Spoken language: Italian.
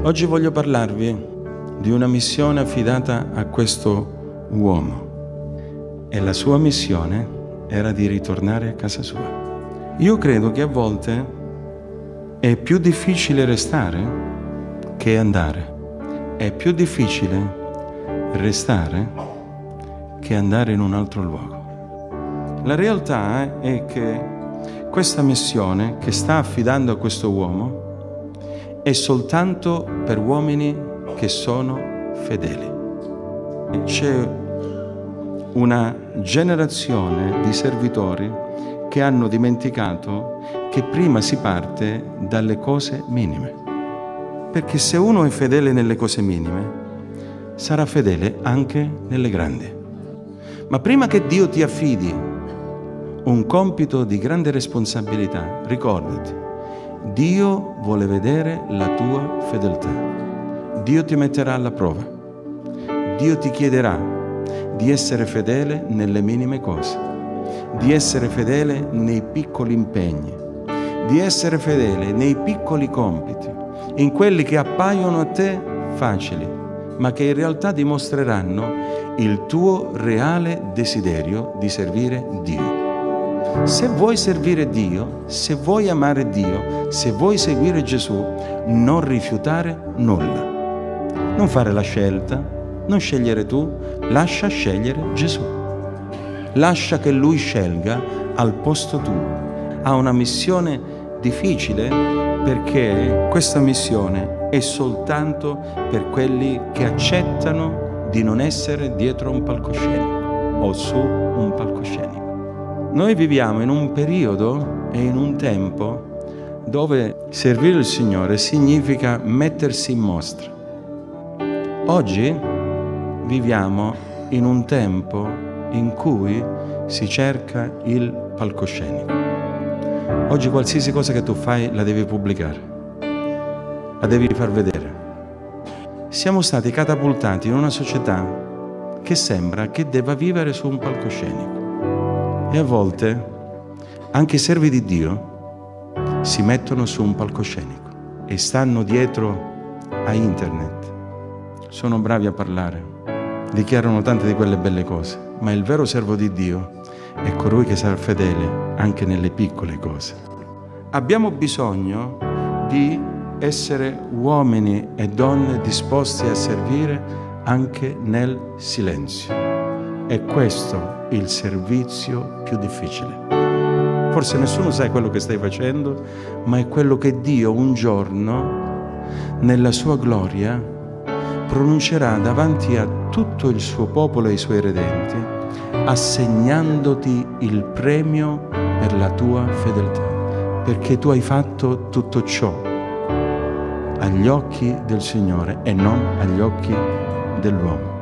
Oggi voglio parlarvi di una missione affidata a questo uomo e la sua missione era di ritornare a casa sua. Io credo che a volte è più difficile restare che andare. È più difficile restare che andare in un altro luogo. La realtà è che questa missione che sta affidando a questo uomo è soltanto per uomini che sono fedeli. C'è una generazione di servitori che hanno dimenticato che prima si parte dalle cose minime. Perché se uno è fedele nelle cose minime, sarà fedele anche nelle grandi. Ma prima che Dio ti affidi un compito di grande responsabilità, ricordati, Dio vuole vedere la tua fedeltà. Dio ti metterà alla prova. Dio ti chiederà di essere fedele nelle minime cose, di essere fedele nei piccoli impegni, di essere fedele nei piccoli compiti, in quelli che appaiono a te facili, ma che in realtà dimostreranno il tuo reale desiderio di servire Dio. Se vuoi servire Dio, se vuoi amare Dio, se vuoi seguire Gesù, non rifiutare nulla. Non fare la scelta, non scegliere tu, lascia scegliere Gesù. Lascia che Lui scelga al posto tuo. Ha una missione difficile perché questa missione è soltanto per quelli che accettano di non essere dietro un palcoscenico o su un palcoscenico. Noi viviamo in un periodo e in un tempo dove servire il Signore significa mettersi in mostra. Oggi viviamo in un tempo in cui si cerca il palcoscenico. Oggi qualsiasi cosa che tu fai la devi pubblicare, la devi far vedere. Siamo stati catapultati in una società che sembra che debba vivere su un palcoscenico. E a volte anche i servi di Dio si mettono su un palcoscenico e stanno dietro a internet. Sono bravi a parlare, dichiarano tante di quelle belle cose, ma il vero servo di Dio è colui che sarà fedele anche nelle piccole cose. Abbiamo bisogno di essere uomini e donne disposti a servire anche nel silenzio. È questo il servizio più difficile. Forse nessuno sa quello che stai facendo, ma è quello che Dio un giorno, nella sua gloria, pronuncerà davanti a tutto il suo popolo e i suoi redenti, assegnandoti il premio per la tua fedeltà, perché tu hai fatto tutto ciò agli occhi del Signore e non agli occhi dell'uomo.